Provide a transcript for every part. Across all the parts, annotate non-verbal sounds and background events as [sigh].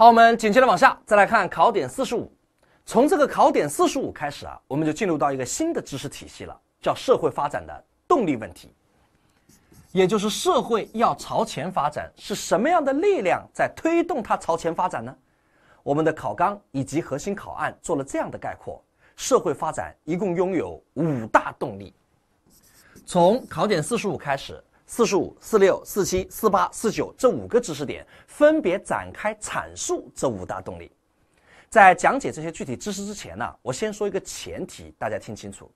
好，我们紧接着往下再来看考点四十五。从这个考点四十五开始啊，我们就进入到一个新的知识体系了，叫社会发展的动力问题。也就是社会要朝前发展，是什么样的力量在推动它朝前发展呢？我们的考纲以及核心考案做了这样的概括：社会发展一共拥有五大动力。从考点四十五开始，四十五、四六、四七、四八、四九这五个知识点分别展开阐述这五大动力。在讲解这些具体知识之前呢，我先说一个前提，大家听清楚：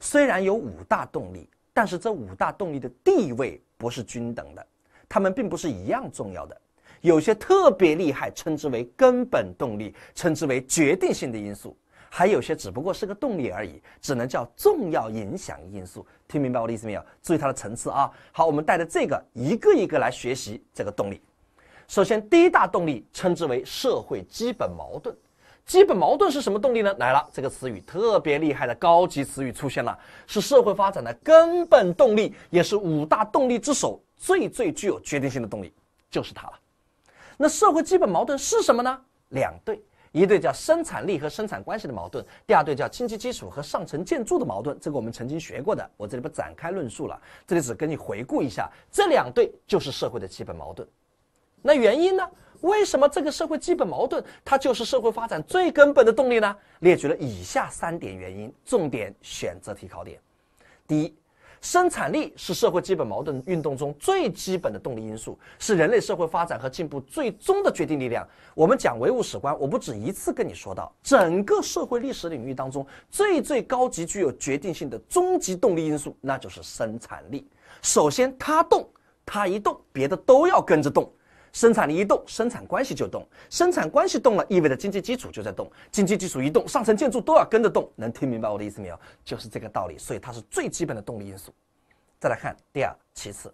虽然有五大动力。但是这五大动力的地位不是均等的，它们并不是一样重要的。有些特别厉害，称之为根本动力，称之为决定性的因素；还有些只不过是个动力而已，只能叫重要影响因素。听明白我的意思没有？注意它的层次啊！好，我们带着这个一个一个来学习这个动力。首先，第一大动力称之为社会基本矛盾。基本矛盾是什么动力呢？来了，这个词语特别厉害的高级词语出现了，是社会发展的根本动力，也是五大动力之首，最最具有决定性的动力，就是它了。那社会基本矛盾是什么呢？两对，一对叫生产力和生产关系的矛盾，第二对叫经济基础和上层建筑的矛盾。这个我们曾经学过的，我这里不展开论述了，这里只跟你回顾一下，这两对就是社会的基本矛盾。那原因呢？为什么这个社会基本矛盾它就是社会发展最根本的动力呢？列举了以下三点原因，重点选择题考点。第一，生产力是社会基本矛盾运动中最基本的动力因素，是人类社会发展和进步最终的决定力量。我们讲唯物史观，我不止一次跟你说到，整个社会历史领域当中最最高级、具有决定性的终极动力因素，那就是生产力。首先，它动，它一动，别的都要跟着动。生产力一动，生产关系就动；生产关系动了，意味着经济基础就在动；经济基础一动，上层建筑都要跟着动。能听明白我的意思没有？就是这个道理。所以它是最基本的动力因素。再来看第二，其次，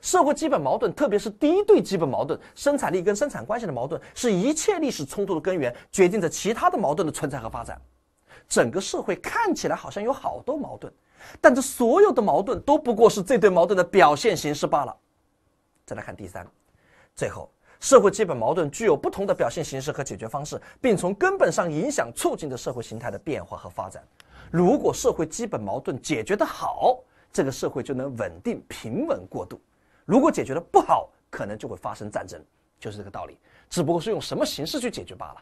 社会基本矛盾，特别是第一对基本矛盾——生产力跟生产关系的矛盾，是一切历史冲突的根源，决定着其他的矛盾的存在和发展。整个社会看起来好像有好多矛盾，但这所有的矛盾都不过是这对矛盾的表现形式罢了。再来看第三。最后，社会基本矛盾具有不同的表现形式和解决方式，并从根本上影响、促进着社会形态的变化和发展。如果社会基本矛盾解决得好，这个社会就能稳定平稳过渡；如果解决得不好，可能就会发生战争。就是这个道理，只不过是用什么形式去解决罢了。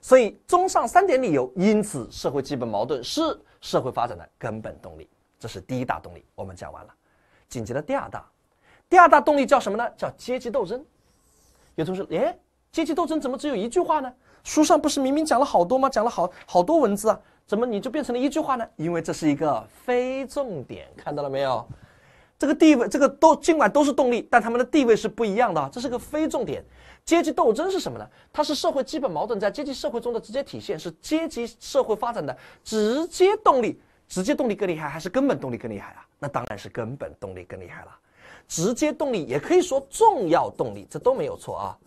所以，综上三点理由，因此社会基本矛盾是社会发展的根本动力。这是第一大动力，我们讲完了。紧接着第二大，第二大动力叫什么呢？叫阶级斗争。有同学说：“哎，阶级斗争怎么只有一句话呢？书上不是明明讲了好多吗？讲了好好多文字啊，怎么你就变成了一句话呢？因为这是一个非重点，看到了没有？这个地位，这个都尽管都是动力，但他们的地位是不一样的。这是个非重点。阶级斗争是什么呢？它是社会基本矛盾在阶级社会中的直接体现，是阶级社会发展的直接动力。直接动力更厉害还是根本动力更厉害啊？那当然是根本动力更厉害了。”直接动力也可以说重要动力，这都没有错啊。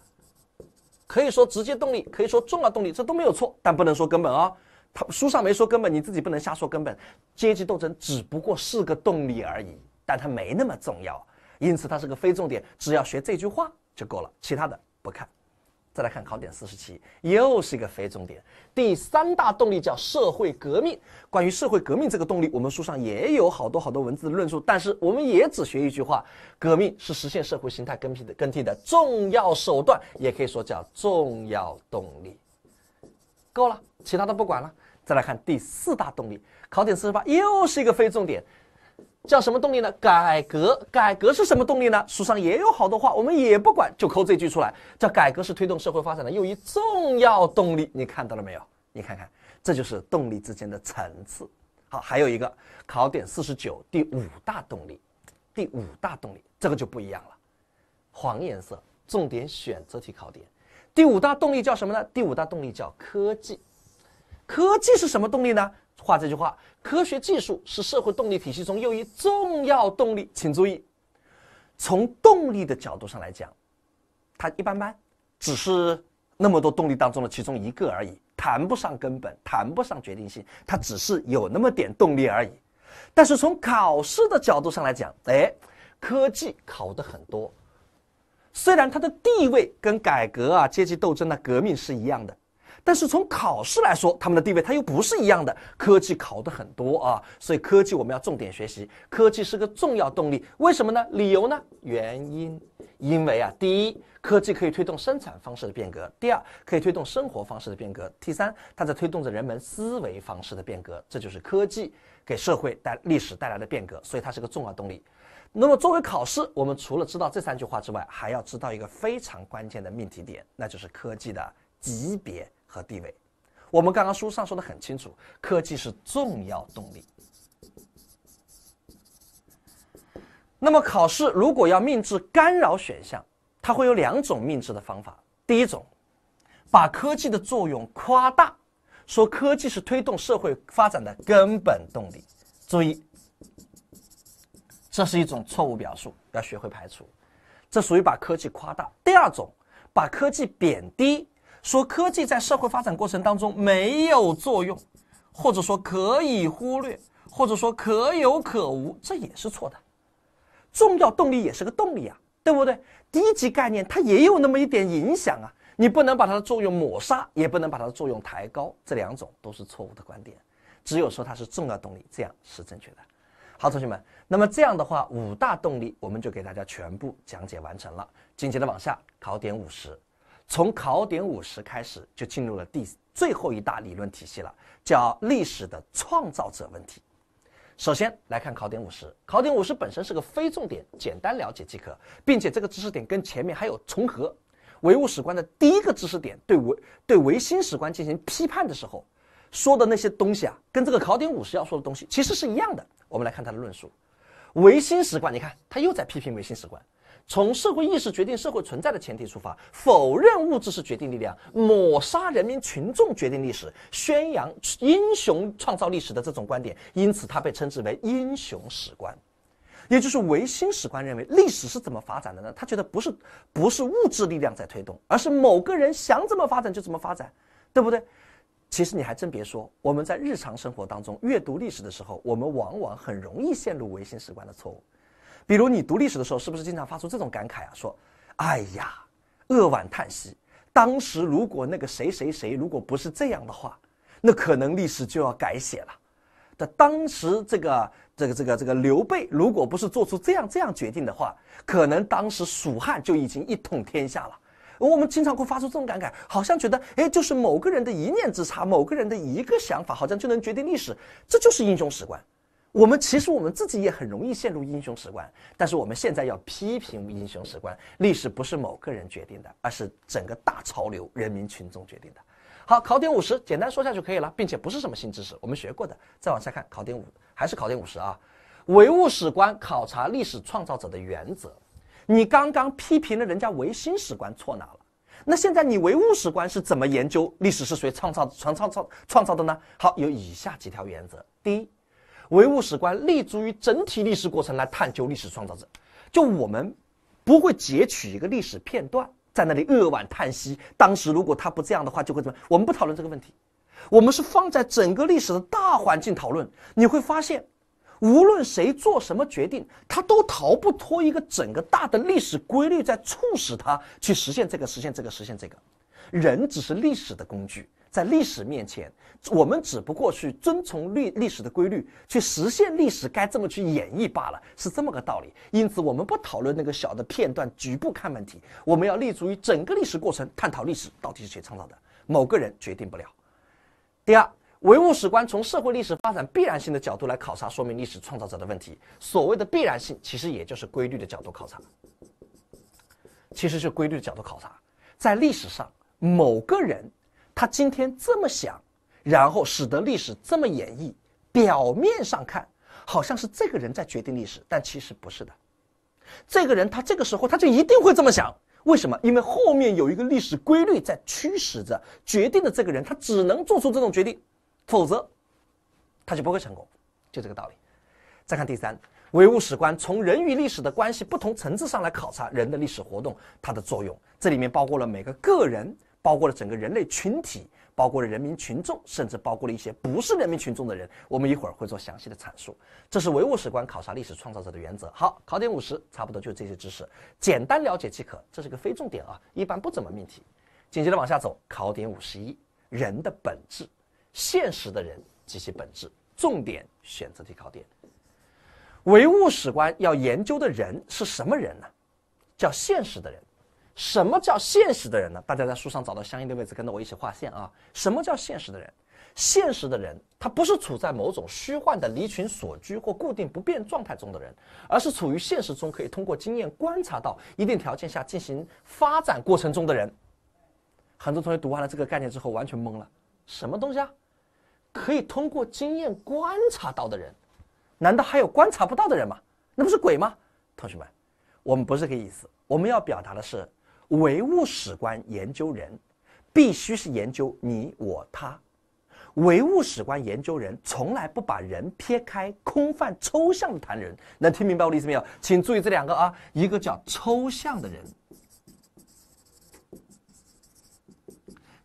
可以说直接动力，可以说重要动力，这都没有错，但不能说根本啊。他书上没说根本，你自己不能瞎说根本。阶级斗争只不过是个动力而已，但它没那么重要，因此它是个非重点，只要学这句话就够了，其他的不看。再来看考点四十七，又是一个非重点。第三大动力叫社会革命。关于社会革命这个动力，我们书上也有好多好多文字论述，但是我们也只学一句话：革命是实现社会形态更替的更替的重要手段，也可以说叫重要动力。够了，其他的不管了。再来看第四大动力，考点四十八，又是一个非重点。叫什么动力呢？改革，改革是什么动力呢？书上也有好多话，我们也不管，就抠这句出来，叫改革是推动社会发展的又一重要动力。你看到了没有？你看看，这就是动力之间的层次。好，还有一个考点四十九，第五大动力，第五大动力这个就不一样了，黄颜色，重点选择题考点。第五大动力叫什么呢？第五大动力叫科技。科技是什么动力呢？画这句话：科学技术是社会动力体系中又一重要动力。请注意，从动力的角度上来讲，它一般般，只是那么多动力当中的其中一个而已，谈不上根本，谈不上决定性，它只是有那么点动力而已。但是从考试的角度上来讲，哎，科技考的很多，虽然它的地位跟改革啊、阶级斗争啊革命是一样的。但是从考试来说，他们的地位它又不是一样的。科技考的很多啊，所以科技我们要重点学习。科技是个重要动力，为什么呢？理由呢？原因，因为啊，第一，科技可以推动生产方式的变革；第二，可以推动生活方式的变革；第三，它在推动着人们思维方式的变革。这就是科技给社会带历史带来的变革，所以它是个重要动力。那么作为考试，我们除了知道这三句话之外，还要知道一个非常关键的命题点，那就是科技的级别。和地位，我们刚刚书上说的很清楚，科技是重要动力。那么考试如果要命制干扰选项，它会有两种命制的方法。第一种，把科技的作用夸大，说科技是推动社会发展的根本动力。注意，这是一种错误表述，要学会排除。这属于把科技夸大。第二种，把科技贬低。说科技在社会发展过程当中没有作用，或者说可以忽略，或者说可有可无，这也是错的。重要动力也是个动力啊，对不对？低级概念它也有那么一点影响啊，你不能把它的作用抹杀，也不能把它的作用抬高，这两种都是错误的观点。只有说它是重要动力，这样是正确的。好，同学们，那么这样的话，五大动力我们就给大家全部讲解完成了。紧接着往下，考点五十。从考点五十开始，就进入了第最后一大理论体系了，叫历史的创造者问题。首先来看考点五十，考点五十本身是个非重点，简单了解即可，并且这个知识点跟前面还有重合。唯物史观的第一个知识点对唯对唯心史观进行批判的时候，说的那些东西啊，跟这个考点五十要说的东西其实是一样的。我们来看他的论述，唯心史观，你看他又在批评唯心史观。从社会意识决定社会存在的前提出发，否认物质是决定力量，抹杀人民群众决定历史，宣扬英雄创造历史的这种观点，因此它被称之为英雄史观，也就是唯心史观认为历史是怎么发展的呢？他觉得不是不是物质力量在推动，而是某个人想怎么发展就怎么发展，对不对？其实你还真别说，我们在日常生活当中阅读历史的时候，我们往往很容易陷入唯心史观的错误。比如你读历史的时候，是不是经常发出这种感慨啊？说，哎呀，扼腕叹息。当时如果那个谁谁谁如果不是这样的话，那可能历史就要改写了。的当时这个这个这个这个刘备如果不是做出这样这样决定的话，可能当时蜀汉就已经一统天下了。我们经常会发出这种感慨，好像觉得，哎，就是某个人的一念之差，某个人的一个想法，好像就能决定历史，这就是英雄史观。我们其实我们自己也很容易陷入英雄史观，但是我们现在要批评英雄史观。历史不是某个人决定的，而是整个大潮流人民群众决定的。好，考点五十，简单说下就可以了，并且不是什么新知识，我们学过的。再往下看，考点五还是考点五十啊？唯物史观考察历史创造者的原则。你刚刚批评了人家唯心史观错哪了？那现在你唯物史观是怎么研究历史是谁创造创创造创造的呢？好，有以下几条原则。第一。唯物史观立足于整体历史过程来探究历史创造者，就我们不会截取一个历史片段在那里扼腕叹息。当时如果他不这样的话，就会怎么？我们不讨论这个问题，我们是放在整个历史的大环境讨论。你会发现，无论谁做什么决定，他都逃不脱一个整个大的历史规律在促使他去实现这个、实现这个、实现这个。人只是历史的工具。在历史面前，我们只不过去遵从历历史的规律，去实现历史该这么去演绎罢了，是这么个道理。因此，我们不讨论那个小的片段，局部看问题。我们要立足于整个历史过程，探讨历史到底是谁创造的，某个人决定不了。第二，唯物史观从社会历史发展必然性的角度来考察说明历史创造者的问题。所谓的必然性，其实也就是规律的角度考察，其实是规律的角度考察，在历史上某个人。他今天这么想，然后使得历史这么演绎。表面上看，好像是这个人在决定历史，但其实不是的。这个人他这个时候他就一定会这么想，为什么？因为后面有一个历史规律在驱使着，决定的这个人他只能做出这种决定，否则他就不会成功。就这个道理。再看第三，唯物史观从人与历史的关系不同层次上来考察人的历史活动它的作用，这里面包括了每个个人。包括了整个人类群体，包括了人民群众，甚至包括了一些不是人民群众的人。我们一会儿会做详细的阐述。这是唯物史观考察历史创造者的原则。好，考点五十，差不多就这些知识，简单了解即可。这是个非重点啊，一般不怎么命题。紧接着往下走，考点五十一，人的本质，现实的人及其本质，重点选择题考点。唯物史观要研究的人是什么人呢？叫现实的人。什么叫现实的人呢？大家在书上找到相应的位置，跟着我一起画线啊。什么叫现实的人？现实的人，他不是处在某种虚幻的离群所居或固定不变状态中的人，而是处于现实中可以通过经验观察到一定条件下进行发展过程中的人。很多同学读完了这个概念之后，完全懵了。什么东西啊？可以通过经验观察到的人？难道还有观察不到的人吗？那不是鬼吗？同学们，我们不是这个意思。我们要表达的是，唯物史观研究人，必须是研究你我他。唯物史观研究人从来不把人撇开，空泛抽象的谈人。能听明白我的意思没有？请注意这两个啊，一个叫抽象的人，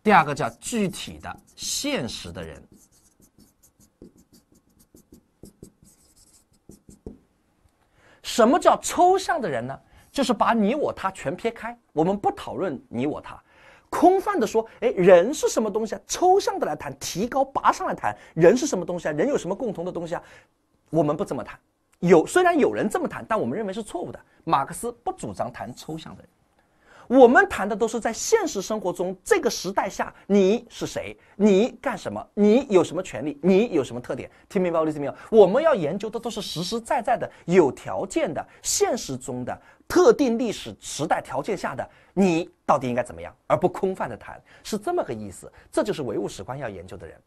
第二个叫具体的现实的人。什么叫抽象的人呢？就是把你我他全撇开，我们不讨论你我他，空泛的说，哎，人是什么东西啊？抽象的来谈，提高拔上来谈，人是什么东西啊？人有什么共同的东西啊？我们不这么谈。有虽然有人这么谈，但我们认为是错误的。马克思不主张谈抽象的人。我们谈的都是在现实生活中这个时代下你是谁，你干什么，你有什么权利，你有什么特点？听明白我的意思没有？我们要研究的都是实实在在的、有条件的、现实中的特定历史时代条件下的你到底应该怎么样，而不空泛的谈，是这么个意思。这就是唯物史观要研究的人。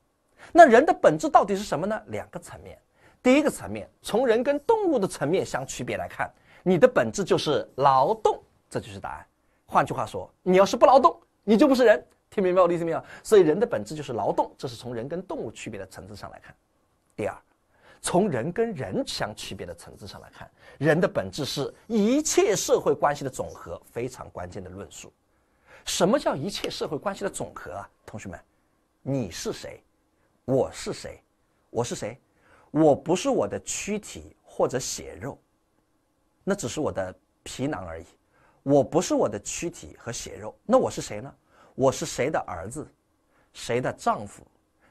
那人的本质到底是什么呢？两个层面。第一个层面，从人跟动物的层面相区别来看，你的本质就是劳动，这就是答案。换句话说，你要是不劳动，你就不是人。听明白我的意思没有？所以人的本质就是劳动，这是从人跟动物区别的层次上来看。第二，从人跟人相区别的层次上来看，人的本质是一切社会关系的总和，非常关键的论述。什么叫一切社会关系的总和啊？同学们，你是谁？我是谁？我是谁？我不是我的躯体或者血肉，那只是我的皮囊而已。我不是我的躯体和血肉，那我是谁呢？我是谁的儿子，谁的丈夫，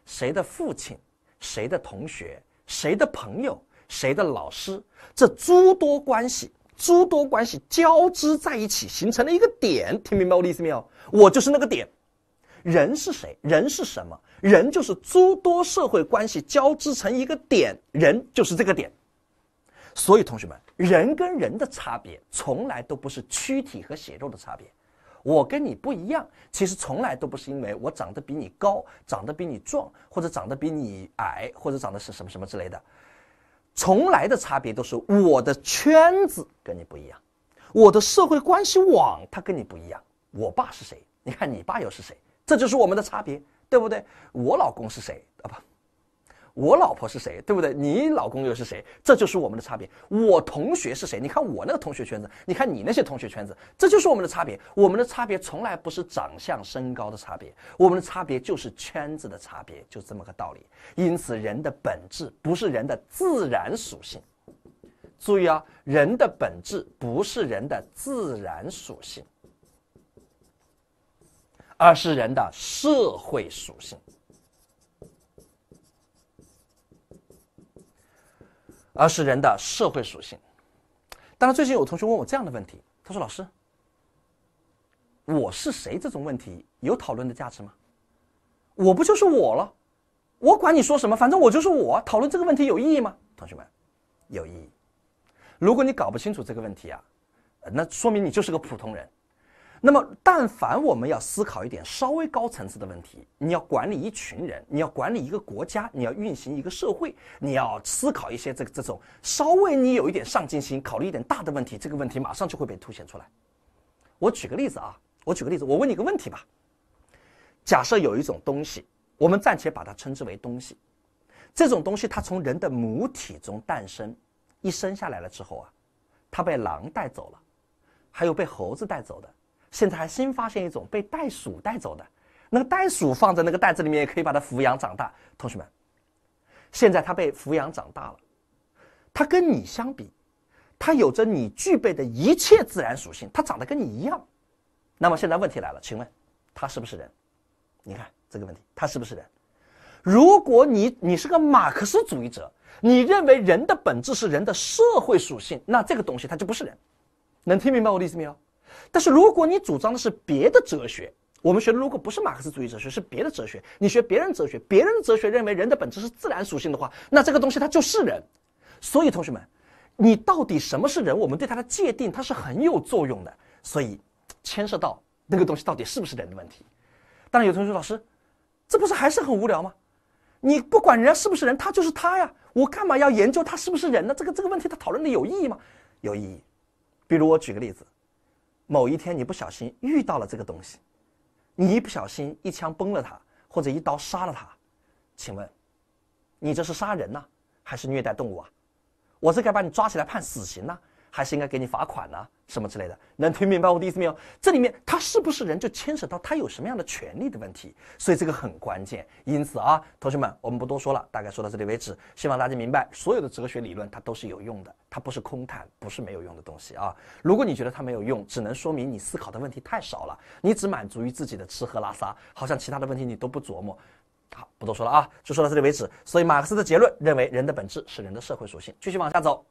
谁的父亲，谁的同学，谁的朋友，谁的老师？这诸多关系，诸多关系交织在一起，形成了一个点。听明白我的意思没有？我就是那个点。人是谁？人是什么？人就是诸多社会关系交织成一个点，人就是这个点。所以，同学们，人跟人的差别从来都不是躯体和血肉的差别。我跟你不一样，其实从来都不是因为我长得比你高、长得比你壮，或者长得比你矮，或者长得是什么什么之类的。从来的差别都是我的圈子跟你不一样，我的社会关系网它跟你不一样。我爸是谁？你看你爸又是谁？这就是我们的差别，对不对？我老公是谁？啊不。我老婆是谁，对不对？你老公又是谁？这就是我们的差别。我同学是谁？你看我那个同学圈子，你看你那些同学圈子，这就是我们的差别。我们的差别从来不是长相、身高的差别，我们的差别就是圈子的差别，就这么个道理。因此，人的本质不是人的自然属性。注意啊，人的本质不是人的自然属性，而是人的社会属性。而是人的社会属性。当然，最近有同学问我这样的问题，他说：“老师，我是谁？这种问题有讨论的价值吗？我不就是我了？我管你说什么，反正我就是我。讨论这个问题有意义吗？同学们，有意义。如果你搞不清楚这个问题啊，那说明你就是个普通人。”那么，但凡我们要思考一点稍微高层次的问题，你要管理一群人，你要管理一个国家，你要运行一个社会，你要思考一些这个这种稍微你有一点上进心，考虑一点大的问题，这个问题马上就会被凸显出来。我举个例子啊，我举个例子，我问你个问题吧。假设有一种东西，我们暂且把它称之为东西，这种东西它从人的母体中诞生，一生下来了之后啊，它被狼带走了，还有被猴子带走的。现在还新发现一种被袋鼠带走的，那个袋鼠放在那个袋子里面也可以把它抚养长大。同学们，现在它被抚养长大了，它跟你相比，它有着你具备的一切自然属性，它长得跟你一样。那么现在问题来了，请问它是不是人？你看这个问题，它是不是人？如果你你是个马克思主义者，你认为人的本质是人的社会属性，那这个东西它就不是人。能听明白我的意思没有？但是如果你主张的是别的哲学，我们学的如果不是马克思主义哲学，是别的哲学，你学别人哲学，别人的哲学认为人的本质是自然属性的话，那这个东西它就是人。所以同学们，你到底什么是人？我们对它的界定它是很有作用的。所以牵涉到那个东西到底是不是人的问题。当然有同学说，老师，这不是还是很无聊吗？你不管人家是不是人，他就是他呀，我干嘛要研究他是不是人呢？这个这个问题他讨论的有意义吗？有意义。比如我举个例子，某一天你不小心遇到了这个东西，你一不小心一枪崩了它，或者一刀杀了它，请问，你这是杀人呢，还是虐待动物啊？我是该把你抓起来判死刑呢，还是应该给你罚款呢？什么之类的，能听明白我的意思没有？这里面他是不是人，就牵扯到他有什么样的权利的问题，所以这个很关键。因此啊，同学们，我们不多说了，大概说到这里为止。希望大家明白，所有的哲学理论它都是有用的，它不是空谈，不是没有用的东西啊。如果你觉得它没有用，只能说明你思考的问题太少了，你只满足于自己的吃喝拉撒，好像其他的问题你都不琢磨。好，不多说了啊，就说到这里为止。所以马克思的结论认为，人的本质是人的社会属性。继续往下走，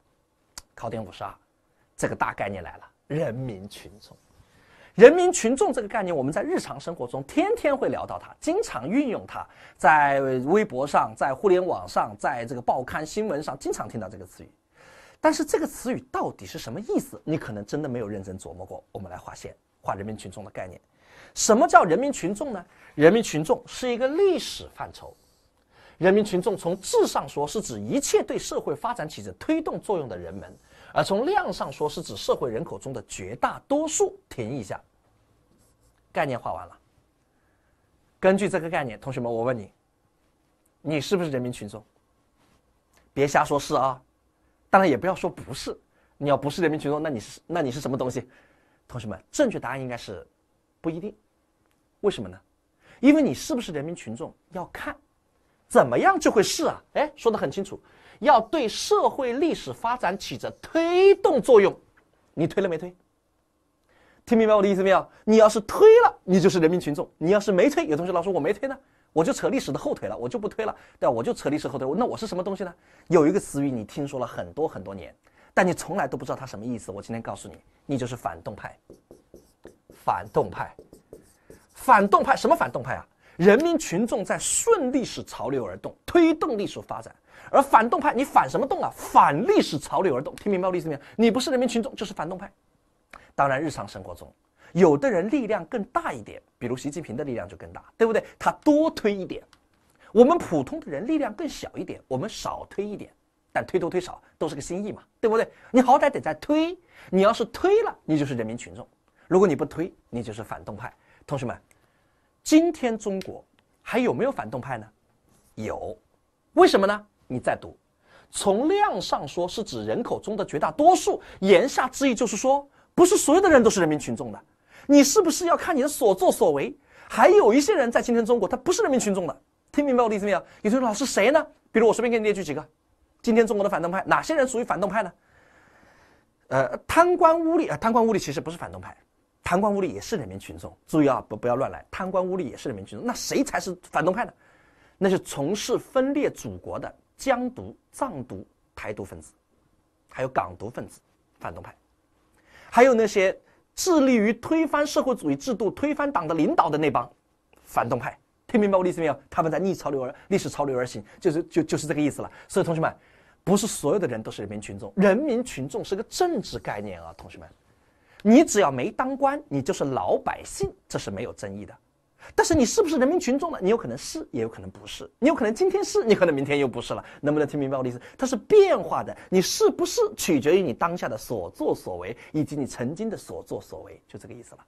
考点五十二，这个大概念来了。人民群众，人民群众这个概念，我们在日常生活中天天会聊到它，经常运用它，在微博上，在互联网上，在这个报刊新闻上，经常听到这个词语。但是这个词语到底是什么意思？你可能真的没有认真琢磨过。我们来划线，划人民群众的概念。什么叫人民群众呢？人民群众是一个历史范畴。人民群众从质上说，是指一切对社会发展起着推动作用的人们。而从量上说，是指社会人口中的绝大多数。停一下，概念画完了。根据这个概念，同学们，我问你，你是不是人民群众？别瞎说是啊，当然也不要说不是。你要不是人民群众，那你是那你是什么东西？同学们，正确答案应该是不一定。为什么呢？因为你是不是人民群众要看怎么样就会是啊。哎，说的很清楚。要对社会历史发展起着推动作用，你推了没推？听明白我的意思没有？你要是推了，你就是人民群众；你要是没推，有同学老师我没推呢，我就扯历史的后腿了，我就不推了，对吧？我就扯历史后腿，那我是什么东西呢？有一个词语你听说了很多很多年，但你从来都不知道它什么意思。我今天告诉你，你就是反动派。反动派，反动派什么反动派啊？人民群众在顺历史潮流而动，推动历史发展。而反动派，你反什么动啊？反历史潮流而动，听明白我的意思没有？你不是人民群众，就是反动派。当然，日常生活中，有的人力量更大一点，比如习近平的力量就更大，对不对？他多推一点。我们普通的人力量更小一点，我们少推一点。但推多推少都是个心意嘛，对不对？你好歹得在推。你要是推了，你就是人民群众；如果你不推，你就是反动派。同学们，今天中国还有没有反动派呢？有。为什么呢？你再读，从量上说是指人口中的绝大多数，言下之意就是说，不是所有的人都是人民群众的。你是不是要看你的所作所为？还有一些人在今天中国，他不是人民群众的。听明白我的意思没有？有同学说老师谁呢？比如我随便给你列举几个，今天中国的反动派，哪些人属于反动派呢？呃，贪官污吏啊，贪官污吏其实不是反动派，贪官污吏也是人民群众。注意啊，不不要乱来，贪官污吏也是人民群众。那谁才是反动派呢？那是从事分裂祖国的。疆独、藏独、台独分子，还有港独分子，反动派，还有那些致力于推翻社会主义制度、推翻党的领导的那帮反动派，听明白我的意思没有？他们在逆潮流而历史潮流而行，就是就就是这个意思了。所以同学们，不是所有的人都是人民群众，人民群众是个政治概念啊，同学们，你只要没当官，你就是老百姓，这是没有争议的。但是你是不是人民群众呢？你有可能是，也有可能不是。你有可能今天是，你可能明天又不是了。能不能听明白我的意思？它是变化的，你是不是取决于你当下的所作所为，以及你曾经的所作所为，就这个意思了。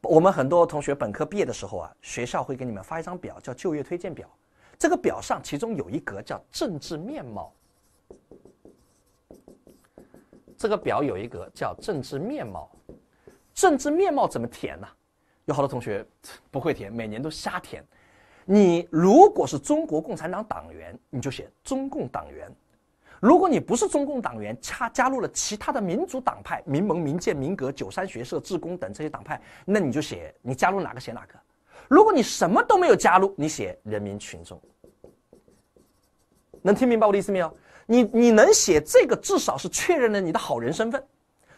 我们很多同学本科毕业的时候啊，学校会给你们发一张表，叫就业推荐表。这个表上其中有一格叫政治面貌。这个表有一格叫政治面貌，政治面貌怎么填呢？有好多同学 [tsk] 不会填，每年都瞎填。你如果是中国共产党党员，你就写中共党员；如果你不是中共党员，加加入了其他的民主党派，民盟、民建、民革、九三学社、致公等这些党派，那你就写你加入哪个写哪个。如果你什么都没有加入，你写人民群众。能听明白我的意思没有？你你能写这个，至少是确认了你的好人身份。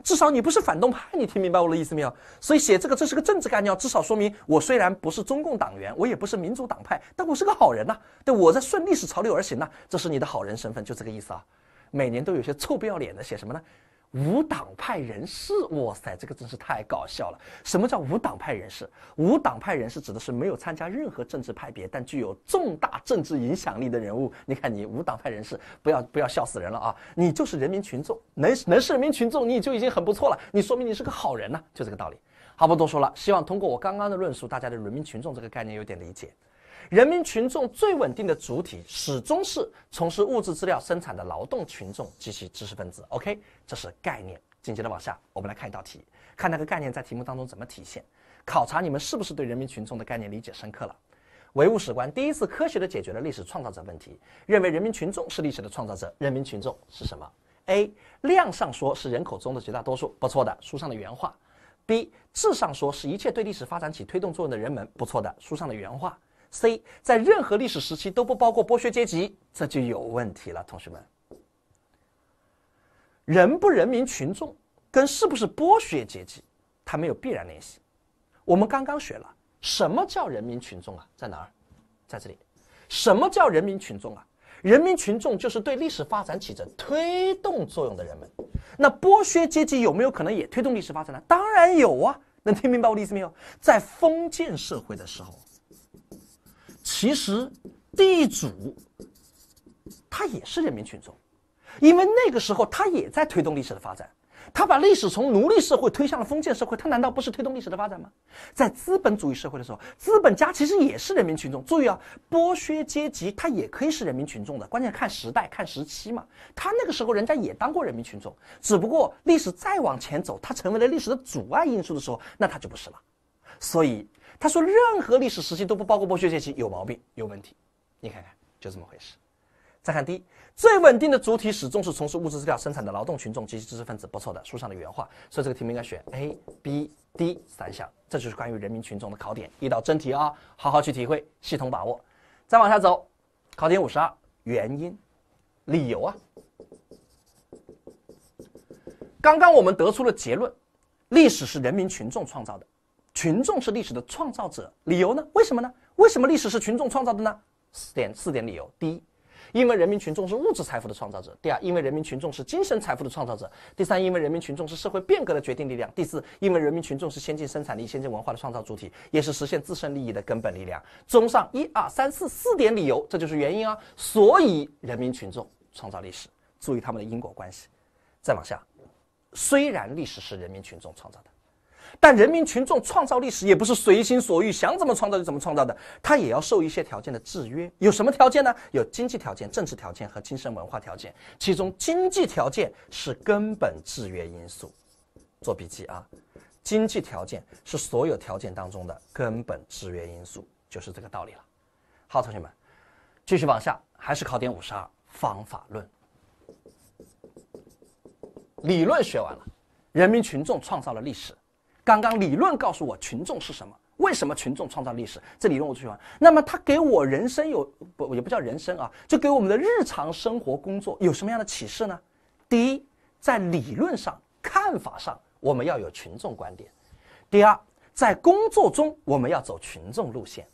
至少你不是反动派，你听明白我的意思没有？所以写这个，这是个政治概念，至少说明我虽然不是中共党员，我也不是民主党派，但我是个好人呐。对，我在顺历史潮流而行呐，这是你的好人身份，就这个意思啊。每年都有些臭不要脸的写什么呢？无党派人士，哇塞，这个真是太搞笑了！什么叫无党派人士？无党派人士指的是没有参加任何政治派别，但具有重大政治影响力的人物。你看，你无党派人士，不要不要笑死人了啊！你就是人民群众，能能是人民群众，你就已经很不错了，你说明你是个好人呢，就这个道理。好，不多说了，希望通过我刚刚的论述，大家对人民群众这个概念有点理解。人民群众最稳定的主体始终是从事物质资料生产的劳动群众及其知识分子。OK，这是概念。紧接着往下，我们来看一道题，看那个概念在题目当中怎么体现，考察你们是不是对人民群众的概念理解深刻了。唯物史观第一次科学的解决了历史创造者问题，认为人民群众是历史的创造者。人民群众是什么？A 量上说是人口中的绝大多数，不错的，书上的原话。B 质上说是一切对历史发展起推动作用的人们，不错的，书上的原话。C 在任何历史时期都不包括剥削阶级，这就有问题了，同学们。人不人民群众跟是不是剥削阶级，它没有必然联系。我们刚刚学了什么叫人民群众啊，在哪儿？在这里。什么叫人民群众啊？人民群众就是对历史发展起着推动作用的人们。那剥削阶级有没有可能也推动历史发展呢？当然有啊。能听明白我的意思没有？在封建社会的时候。其实，地主他也是人民群众，因为那个时候他也在推动历史的发展。他把历史从奴隶社会推向了封建社会，他难道不是推动历史的发展吗？在资本主义社会的时候，资本家其实也是人民群众。注意啊，剥削阶级他也可以是人民群众的，关键看时代、看时期嘛。他那个时候人家也当过人民群众，只不过历史再往前走，他成为了历史的阻碍因素的时候，那他就不是了。所以。他说：“任何历史时期都不包括剥削阶级，有毛病，有问题。你看看，就这么回事。再看第一，最稳定的主体始终是从事物质资料生产的劳动群众及其知识分子，不错的，书上的原话。所以这个题目应该选 A、B、D 三项。这就是关于人民群众的考点。一道真题啊，好好去体会，系统把握。再往下走，考点五十二，原因、理由啊。刚刚我们得出了结论，历史是人民群众创造的。”群众是历史的创造者，理由呢？为什么呢？为什么历史是群众创造的呢？四点四点理由：第一，因为人民群众是物质财富的创造者；第二，因为人民群众是精神财富的创造者；第三，因为人民群众是社会变革的决定力量；第四，因为人民群众是先进生产力、先进文化的创造主体，也是实现自身利益的根本力量。综上，一二三四四点理由，这就是原因啊！所以，人民群众创造历史，注意他们的因果关系。再往下，虽然历史是人民群众创造的。但人民群众创造历史也不是随心所欲，想怎么创造就怎么创造的，他也要受一些条件的制约。有什么条件呢？有经济条件、政治条件和精神文化条件。其中经济条件是根本制约因素。做笔记啊，经济条件是所有条件当中的根本制约因素，就是这个道理了。好，同学们，继续往下，还是考点五十二，方法论。理论学完了，人民群众创造了历史。刚刚理论告诉我群众是什么？为什么群众创造历史？这理论我最喜欢。那么它给我人生有不也不叫人生啊，就给我们的日常生活工作有什么样的启示呢？第一，在理论上看法上我们要有群众观点；第二，在工作中我们要走群众路线。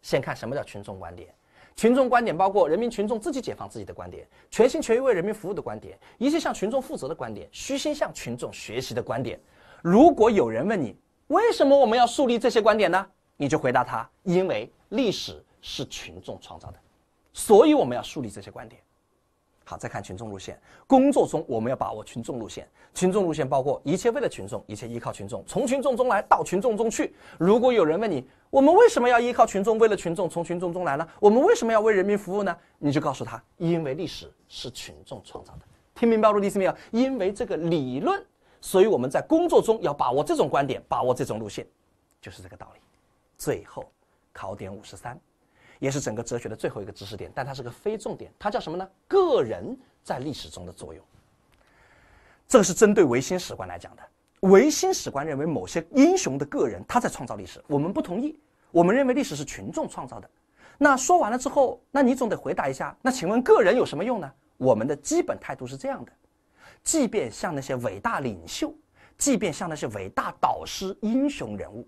先看什么叫群众观点？群众观点包括人民群众自己解放自己的观点，全心全意为人民服务的观点，一切向群众负责的观点，虚心向群众学习的观点。如果有人问你为什么我们要树立这些观点呢？你就回答他：因为历史是群众创造的，所以我们要树立这些观点。好，再看群众路线，工作中我们要把握群众路线。群众路线包括一切为了群众，一切依靠群众，从群众中来到群众中去。如果有人问你，我们为什么要依靠群众，为了群众从群众中来呢？我们为什么要为人民服务呢？你就告诉他：因为历史是群众创造的。听明白我的意思没有？因为这个理论。所以我们在工作中要把握这种观点，把握这种路线，就是这个道理。最后，考点五十三，也是整个哲学的最后一个知识点，但它是个非重点，它叫什么呢？个人在历史中的作用。这个是针对唯心史观来讲的。唯心史观认为某些英雄的个人他在创造历史，我们不同意。我们认为历史是群众创造的。那说完了之后，那你总得回答一下。那请问个人有什么用呢？我们的基本态度是这样的：即便像那些伟大领袖，即便像那些伟大导师、英雄人物，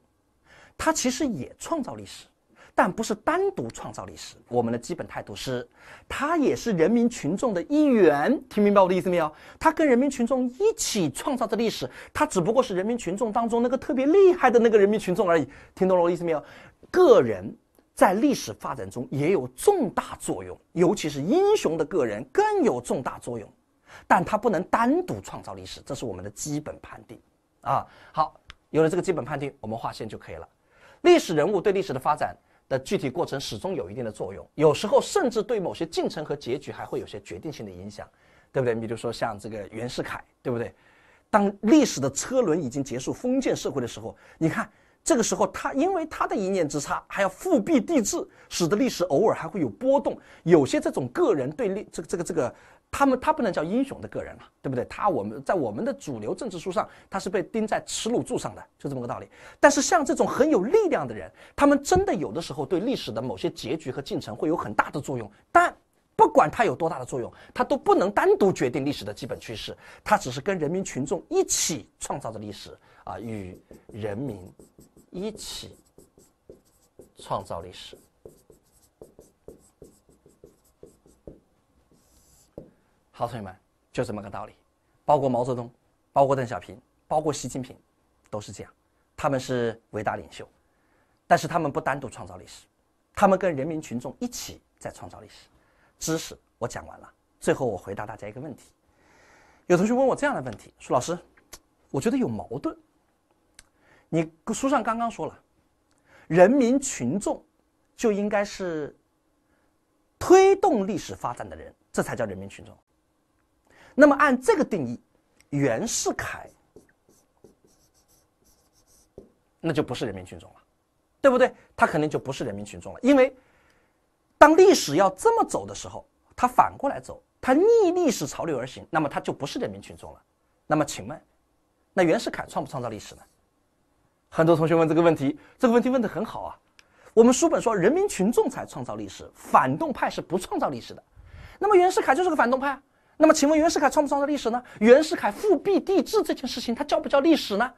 他其实也创造历史。但不是单独创造历史，我们的基本态度是，他也是人民群众的一员。听明白我的意思没有？他跟人民群众一起创造的历史，他只不过是人民群众当中那个特别厉害的那个人民群众而已。听懂了我的意思没有？个人在历史发展中也有重大作用，尤其是英雄的个人更有重大作用，但他不能单独创造历史，这是我们的基本判定。啊，好，有了这个基本判定，我们划线就可以了。历史人物对历史的发展。的具体过程始终有一定的作用，有时候甚至对某些进程和结局还会有些决定性的影响，对不对？比如说像这个袁世凯，对不对？当历史的车轮已经结束封建社会的时候，你看这个时候他因为他的一念之差，还要复辟帝制，使得历史偶尔还会有波动。有些这种个人对历这个这个这个。他们他不能叫英雄的个人了，对不对？他我们在我们的主流政治书上，他是被钉在耻辱柱上的，就这么个道理。但是像这种很有力量的人，他们真的有的时候对历史的某些结局和进程会有很大的作用。但不管他有多大的作用，他都不能单独决定历史的基本趋势，他只是跟人民群众一起创造的历史啊，与人民一起创造历史。好，同学们，就这么个道理。包括毛泽东，包括邓小平，包括习近平，都是这样。他们是伟大领袖，但是他们不单独创造历史，他们跟人民群众一起在创造历史。知识我讲完了，最后我回答大家一个问题。有同学问我这样的问题，说：“老师，我觉得有矛盾。你书上刚刚说了，人民群众就应该是推动历史发展的人，这才叫人民群众。”那么按这个定义，袁世凯那就不是人民群众了，对不对？他肯定就不是人民群众了，因为当历史要这么走的时候，他反过来走，他逆历史潮流而行，那么他就不是人民群众了。那么请问，那袁世凯创不创造历史呢？很多同学问这个问题，这个问题问得很好啊。我们书本说，人民群众才创造历史，反动派是不创造历史的。那么袁世凯就是个反动派。那么，请问袁世凯创不创造历史呢？袁世凯复辟帝制这件事情，它叫不叫历史呢？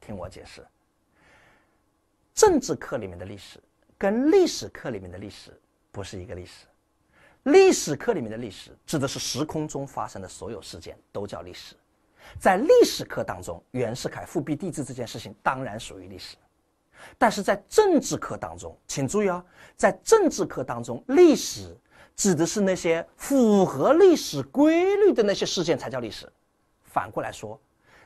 听我解释。政治课里面的历史跟历史课里面的历史不是一个历史。历史课里面的历史指的是时空中发生的所有事件都叫历史。在历史课当中，袁世凯复辟帝制这件事情当然属于历史。但是在政治课当中，请注意啊，在政治课当中，历史。指的是那些符合历史规律的那些事件才叫历史，反过来说，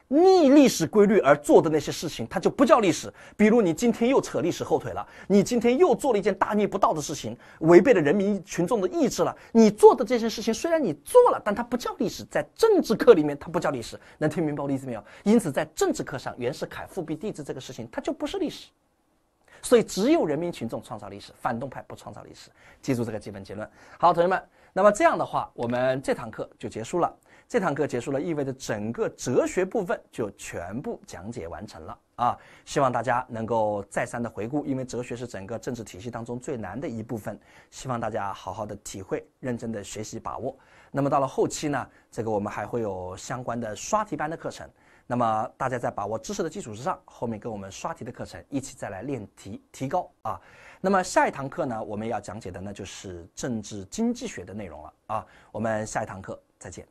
逆历史规律而做的那些事情，它就不叫历史。比如你今天又扯历史后腿了，你今天又做了一件大逆不道的事情，违背了人民群众的意志了。你做的这些事情虽然你做了，但它不叫历史，在政治课里面它不叫历史。能听明白我的意思没有？因此，在政治课上，袁世凯复辟帝制这个事情，它就不是历史。所以，只有人民群众创造历史，反动派不创造历史。记住这个基本结论。好，同学们，那么这样的话，我们这堂课就结束了。这堂课结束了，意味着整个哲学部分就全部讲解完成了啊！希望大家能够再三的回顾，因为哲学是整个政治体系当中最难的一部分。希望大家好好的体会，认真的学习把握。那么到了后期呢，这个我们还会有相关的刷题班的课程。那么大家在把握知识的基础之上，后面跟我们刷题的课程一起再来练题提高啊。那么下一堂课呢，我们要讲解的呢就是政治经济学的内容了啊。我们下一堂课再见。